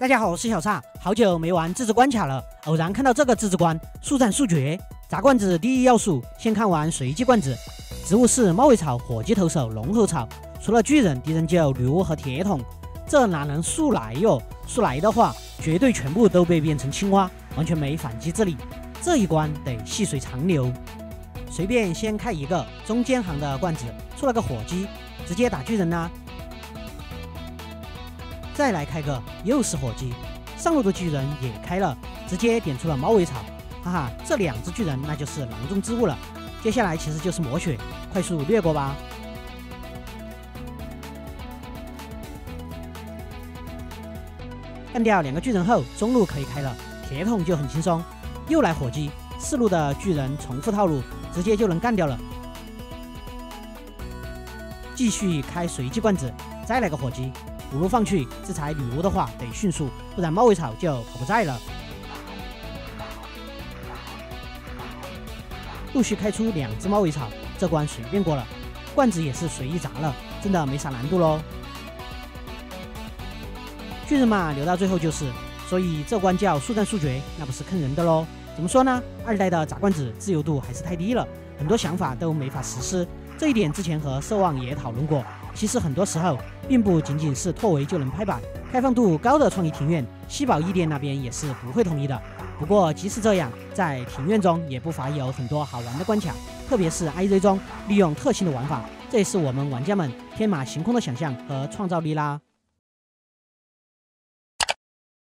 大家好，我是小叉，好久没玩自制关卡了，偶然看到这个自制关，速战速决。砸罐子第一要素，先看完随机罐子。植物是猫尾草、火鸡投手、龙喉草。除了巨人，敌人就女巫和铁桶。这哪能速来哟？速来的话，绝对全部都被变成青蛙，完全没反击之力。这一关得细水长流。随便先开一个中间行的罐子，出了个火鸡，直接打巨人呢。再来开个，又是火鸡，上路的巨人也开了，直接点出了猫尾草，哈哈，这两只巨人那就是囊中之物了。接下来其实就是抹血，快速略过吧。干掉两个巨人后，中路可以开了，铁桶就很轻松。又来火鸡，四路的巨人重复套路，直接就能干掉了。继续开随机罐子，再来个火鸡。五路放去制裁女巫的话得迅速，不然猫尾草就跑不在了。陆续开出两只猫尾草，这关随便过了。罐子也是随意砸了，真的没啥难度喽。巨人嘛，留到最后就是，所以这关叫速战速决，那不是坑人的喽。怎么说呢？二代的砸罐子自由度还是太低了，很多想法都没法实施。这一点之前和奢望也讨论过。其实很多时候，并不仅仅是拓维就能拍板。开放度高的创意庭院，西宝异店那边也是不会同意的。不过即使这样，在庭院中也不乏有很多好玩的关卡，特别是 IZ 中利用特性的玩法，这也是我们玩家们天马行空的想象和创造力啦。